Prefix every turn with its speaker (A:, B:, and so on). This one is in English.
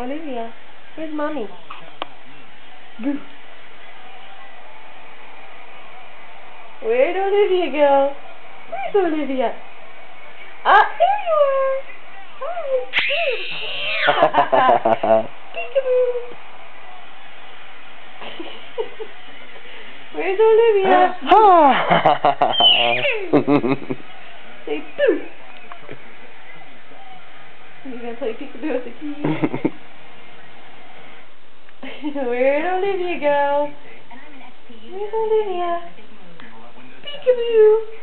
A: Olivia, where's mommy? Boo. Where'd Olivia go? Where's Olivia? Ah, there you are. Hi. Peekaboo. Where's Olivia? Say boo. You gonna play peekaboo with the key? Where'd Olivia go? Where's Olivia? Peekaboo.